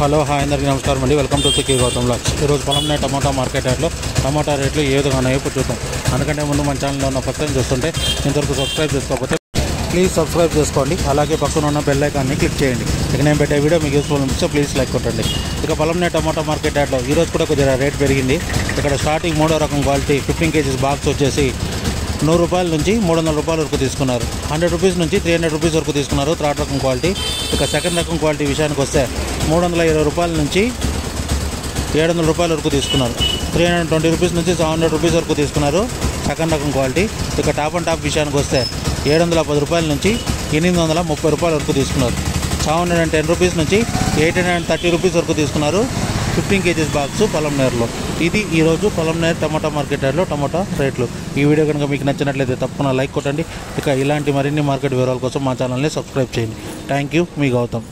Hello hi అందరికీ నమస్కారం అండి. వెల్కమ్ టు సిక్కి గౌతమ్ లాక్స్ ఈరోజు పొలంనే టమాటా మార్కెట్ యార్డ్లో టమాటా రేట్లు ఏ విధంగా ఉన్నాయో ఇప్పుడు చూద్దాం. అందుకంటే ముందు మన ఛానల్లో ఉన్న ఫస్ట్ టైం చూస్తుంటే ఇంతవరకు సబ్స్క్రైబ్ చేసుకోకపోతే ప్లీజ్ సబ్స్క్రైబ్ చేసుకోండి. అలాగే పక్కన ఉన్న బెల్ ఐకాన్ని క్లిక్ చేయండి. ఇక నేను పెట్టే వీడియో మీకు యూస్ఫుల్ అనిపిస్తే ప్లీజ్ లైక్ కొట్టండి. ఇక పొలంనే టమాటా మార్కెట్ రేట్లో ఈరోజు కూడా కొద్దిగా రేట్ పెరిగింది. ఇక్కడ స్టార్టింగ్ మూడో రకం క్వాలిటీ ఫిఫ్టీన్ కేజీస్ బాక్స్ వచ్చేసి నూరు రూపాయల నుంచి మూడు వందల రూపాయల వరకు తీసుకున్నారు. హండ్రెడ్ రూపీస్ నుంచి త్రీ హండ్రెడ్ రూపీస్ వరకు తీసుకున్నారు థర్డ్ రకం క్వాలిటీ ఇక సెకండ్ రకం క్వాలిటీ విషయానికి వస్తే మూడు వందల ఇరవై రూపాయల నుంచి ఏడు వందల రూపాయల వరకు తీసుకున్నారు. త్రీ హండ్రెడ్ ట్వంటీ రూపీస్ నుంచి సెవెన్ హండ్రెడ్ రూపీస్ వరకు తీసుకున్నారు. సెకండ్ రకం క్వాలిటీ ఇక టాప్ అండ్ టాప్ విషయానికి వస్తే ఏడు వందల పది రూపాయల నుంచి ఎనిమిది వందల ముప్పై రూపాయల వరకు తీసుకున్నారు. Seven hundred and ten rupees నుంచి eight hundred and thirty rupees వరకు తీసుకున్నారు. ఫిఫ్టీన్ కేజీస్ బాక్స్ పొలంనేరులో. ఇది ఈరోజు పొలంనేరు టమాటా మార్కెట్ యార్డ్లో టమాటా రేట్లు. ఈ వీడియో కనుక మీకు నచ్చినట్లయితే తప్పకుండా లైక్ కొట్టండి. ఇక ఇలాంటి మరిన్ని మార్కెట్ వివరాల కోసం మా ఛానల్ని సబ్స్క్రైబ్ చేయండి. Thank you. మీ గౌతమ్.